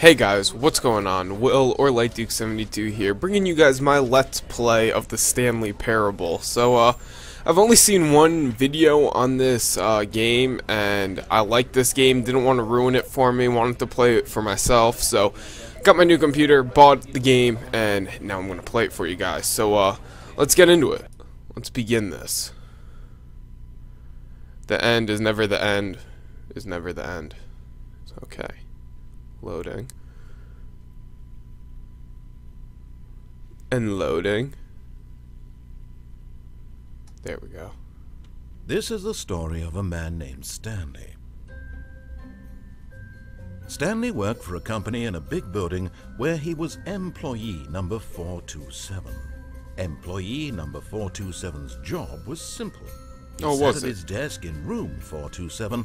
Hey guys, what's going on? Will or LiteDuke72 here, bringing you guys my Let's Play of the Stanley Parable. So, uh, I've only seen one video on this uh, game, and I like this game, didn't want to ruin it for me, wanted to play it for myself, so got my new computer, bought the game, and now I'm going to play it for you guys. So, uh, let's get into it. Let's begin this. The end is never the end, is never the end. It's okay. Loading. And loading. There we go. This is the story of a man named Stanley. Stanley worked for a company in a big building where he was employee number 427. Employee number 427's job was simple. He Oh, sat was at his desk in room 427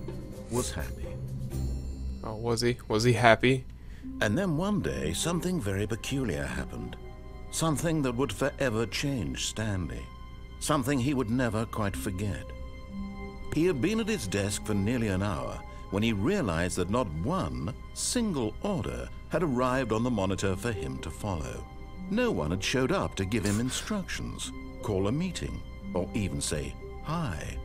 was happy. Oh, was he? Was he happy? And then one day, something very peculiar happened. Something that would forever change Stanley. Something he would never quite forget. He had been at his desk for nearly an hour when he realized that not one single order had arrived on the monitor for him to follow. No one had showed up to give him instructions, call a meeting, or even say hi.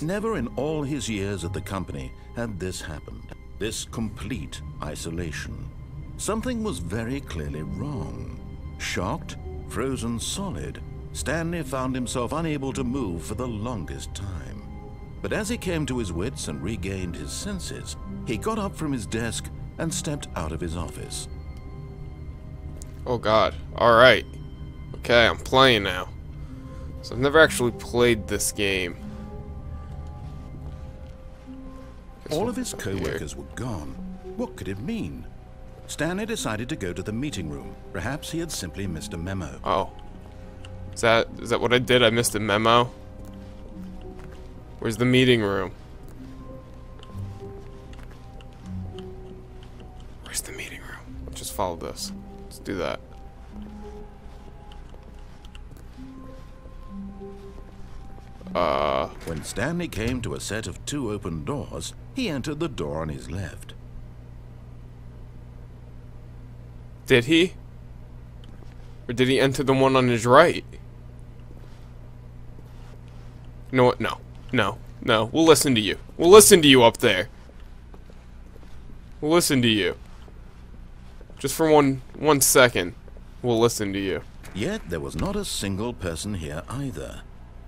Never in all his years at the company had this happened. This complete isolation. Something was very clearly wrong. Shocked, frozen solid, Stanley found himself unable to move for the longest time. But as he came to his wits and regained his senses, he got up from his desk and stepped out of his office. Oh god. Alright. Okay, I'm playing now. So I've never actually played this game. All of his co-workers were gone. What could it mean? Stanley decided to go to the meeting room. Perhaps he had simply missed a memo. Oh. Is that is that what I did? I missed a memo? Where's the meeting room? Where's the meeting room? Let's just follow this. Let's do that. Uh, When Stanley came to a set of two open doors, he entered the door on his left. did he? Or did he enter the one on his right? You know what? No. No. No. We'll listen to you. We'll listen to you up there. We'll listen to you. Just for one one second. We'll listen to you. Yet there was not a single person here either.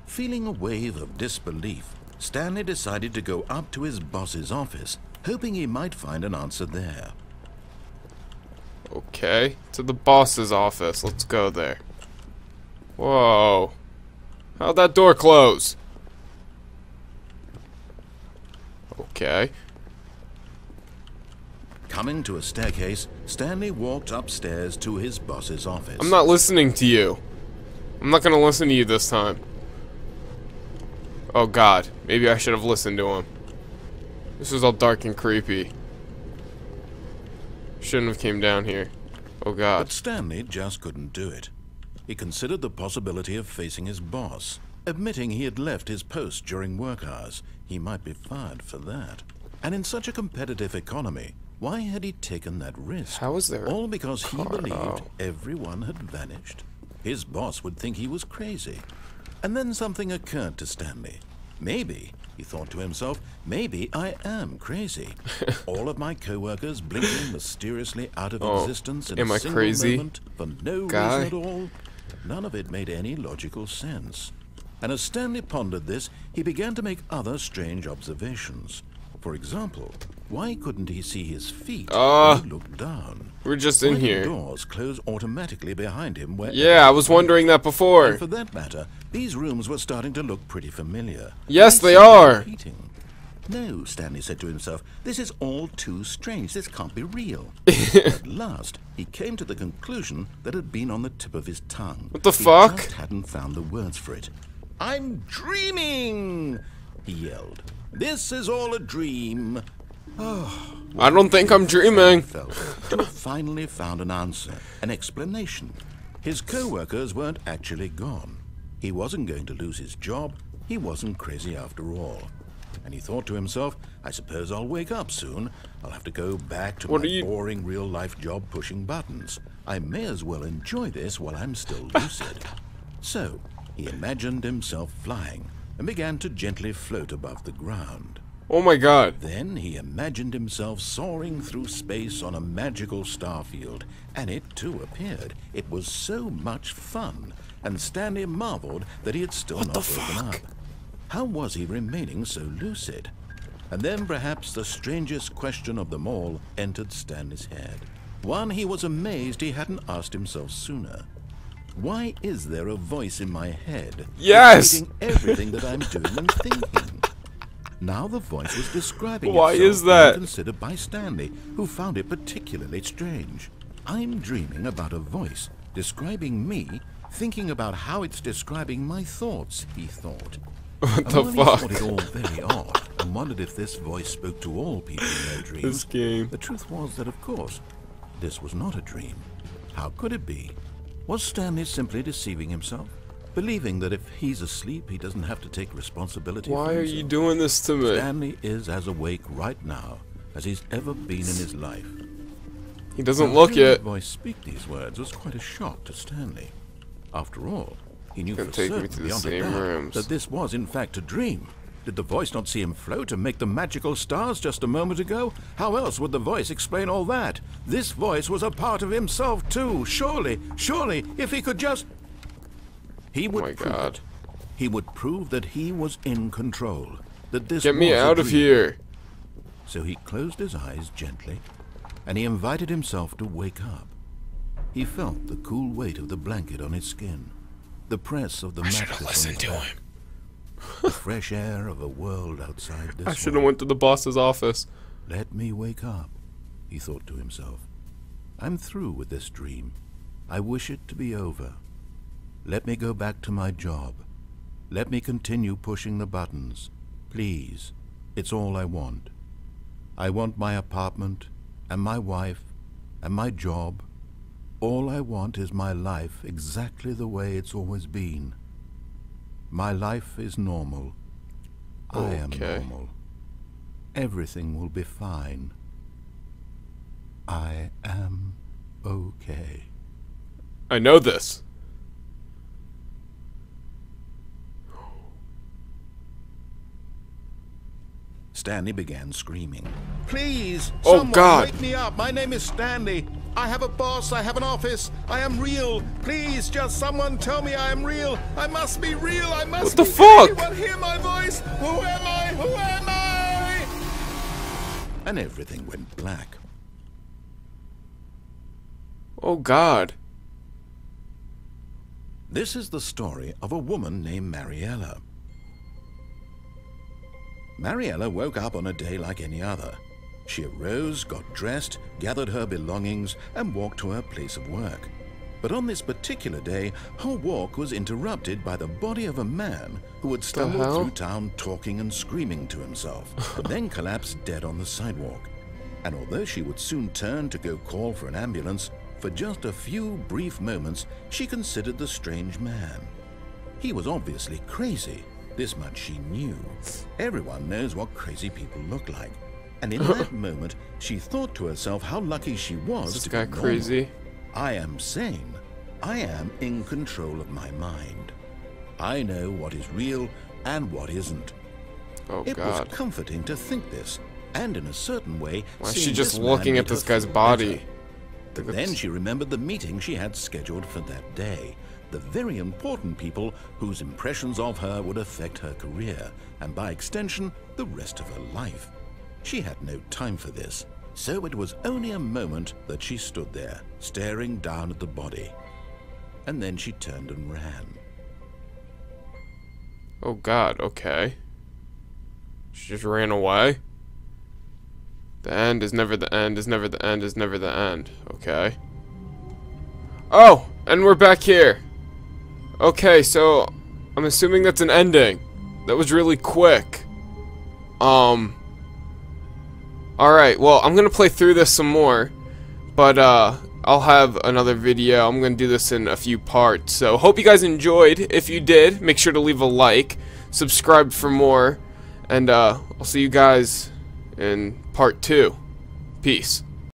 Feeling a wave of disbelief, Stanley decided to go up to his boss's office, hoping he might find an answer there. Okay. To the boss's office. Let's go there. Whoa. How'd that door close? Okay. Coming to a staircase, Stanley walked upstairs to his boss's office. I'm not listening to you. I'm not gonna listen to you this time. Oh god, maybe I should have listened to him. This is all dark and creepy. Shouldn't have came down here. Oh god. But. Stanley just couldn't do it. He considered the possibility of facing his boss, admitting he had left his post during work hours. He might be fired for that. And in such a competitive economy, why had he taken that risk? How is there? All because he believed Oh. everyone had vanished. His boss would think he was crazy. And then something occurred to Stanley. Maybe, he thought to himself, maybe I am crazy. All of my coworkers blinking mysteriously out of Oh, existence in am a I single crazy? moment for no Guy? reason at all. None of it made any logical sense. And as Stanley pondered this, he began to make other strange observations. For example, why couldn't he see his feet Uh, when he looked down? We're just in here. doors close automatically behind him where Yeah, I was wondering that before. and for that matter, these rooms were starting to look pretty familiar. Yes, they be are. repeating. No, Stanley said to himself, this is all too strange. This can't be real. At last, he came to the conclusion that had been on the tip of his tongue. What the he fuck? just hadn't found the words for it. I'm dreaming! He yelled. This is all a dream. I don't think I'm dreaming. Felt to have finally found an answer, an explanation. His co-workers weren't actually gone. He wasn't going to lose his job. He wasn't crazy after all. And he thought to himself, I suppose I'll wake up soon. I'll have to go back to What my you- boring real-life job pushing buttons. I may as well enjoy this while I'm still lucid. so, he imagined himself flying and began to gently float above the ground. Oh my god. Then he imagined himself soaring through space on a magical starfield, and it too appeared. It was so much fun, and Stanley marveled that he had still not woken up. How was he remaining so lucid? And then perhaps the strangest question of them all entered Stanley's head. One he was amazed he hadn't asked himself sooner. Why is there a voice in my head Yes! everything that I'm doing and thinking? Now the voice was describing Why is that? considered by Stanley, who found it particularly strange. I'm dreaming about a voice describing me, thinking about how it's describing my thoughts, he thought. What And the while he thought it all very odd and wondered if this voice spoke to all people in their dreams. This game. The truth was that, of course, this was not a dream. How could it be? Was Stanley simply deceiving himself? Believing that if he's asleep, he doesn't have to take responsibility for Why are you doing this to me? Stanley is as awake right now as he's ever been in his life. He doesn't Now, look it. the voice speak these words was quite a shock to Stanley. After all, he knew for certain the beyond a doubt rooms. that this was in fact a dream. Did the voice not see him float and make the magical stars just a moment ago? How else would the voice explain all that? This voice was a part of himself too. Surely, surely, if he could just... He would Oh my prove God. it. He would prove that he was in control. That this Get me was out of here. So he closed his eyes gently, and he invited himself to wake up. He felt the cool weight of the blanket on his skin, the press of the I should mattress have on listened his to back, him. The fresh air of a world outside this I should have went to the boss's office. Let me wake up, he thought to himself. I'm through with this dream. I wish it to be over. Let me go back to my job. Let me continue pushing the buttons. Please, it's all I want. I want my apartment, and my wife, and my job. All I want is my life exactly the way it's always been. My life is normal. I am normal. Everything will be fine. I am okay. I know this. Stanley began screaming. Please, Oh, someone God. wake me up. My name is Stanley. I have a boss. I have an office. I am real. Please, just someone tell me I am real. I must be real. I must What the fuck? Anyone hear my voice? Who am I? Who am I? And everything went black. Oh god. This is the story of a woman named Mariella. Mariella woke up on a day like any other. She arose, got dressed, gathered her belongings, and walked to her place of work. But on this particular day, her walk was interrupted by the body of a man who had stumbled through town talking and screaming to himself, and then collapsed dead on the sidewalk. And although she would soon turn to go call for an ambulance, for just a few brief moments she considered the strange man. He was obviously crazy. This much she knew. Everyone knows what crazy people look like. And in that moment, she thought to herself how lucky she was this to guy crazy? I am sane. I am in control of my mind. I know what is real and what isn't. Oh It god. was comforting to think this, and in a certain way, Why is she just looking at this guy's body? But then she remembered the meeting she had scheduled for that day. The very important people whose impressions of her would affect her career, and by extension, the rest of her life. She had no time for this, so it was only a moment that she stood there, staring down at the body. And then she turned and ran. Oh god, okay. She just ran away. The end is never the end, is never the end, is never the end. Okay. Oh, and we're back here. Okay, so I'm assuming that's an ending. That was really quick. Um. Alright, well, I'm gonna play through this some more. But, uh, I'll have another video. I'm gonna do this in a few parts. So, hope you guys enjoyed. If you did, make sure to leave a like. Subscribe for more. And, uh, I'll see you guys in part two. Peace.